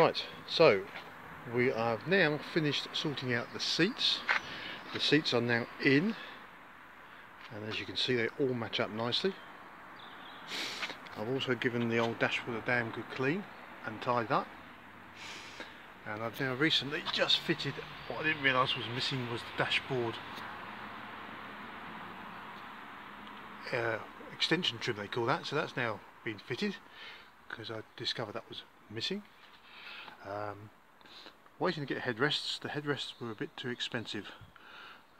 Right, so we have now finished sorting out the seats. The seats are now in and as you can see they all match up nicely. I've also given the old dashboard a damn good clean and tied up and I've now recently just fitted what I didn't realise was missing was the dashboard uh, extension trim they call that so that's now been fitted because I discovered that was missing um, waiting to get headrests. The headrests were a bit too expensive.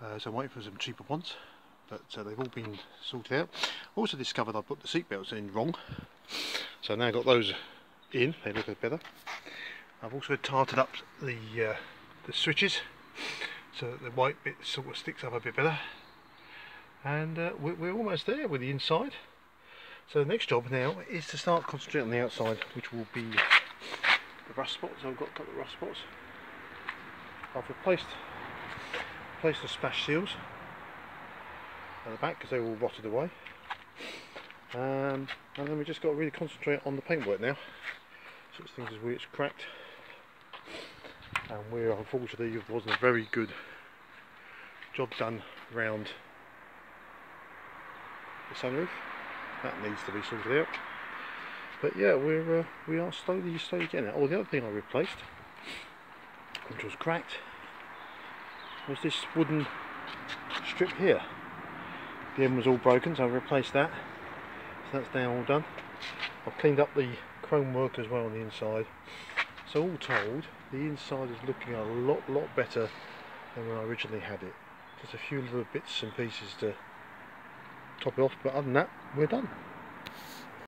Uh, so I'm waiting for some cheaper ones but uh, they've all been sorted out. Also discovered I put the seat belts in wrong. So now I've got those in. They look a bit better. I've also tarted up the uh, the switches so that the white bit sort of sticks up a bit better. And uh, we're, we're, almost there with the inside. So the next job now is to start concentrating on the outside which will be the rust spots I've got a couple of rust spots. I've replaced replaced the splash seals at the back because they all rotted away. Um, and then we just got to really concentrate on the paintwork now. Such things as where it's cracked. And where unfortunately it wasn't a very good job done around the sunroof. That needs to be sorted out but yeah we're uh, we are slowly slowly getting it. Oh the other thing I replaced which was cracked was this wooden strip here. The end was all broken so I replaced that. So that's now all done. I've cleaned up the chrome work as well on the inside. So all told, the inside is looking a lot, lot better than when I originally had it. Just a few little bits and pieces to top it off, but other than that, we're done.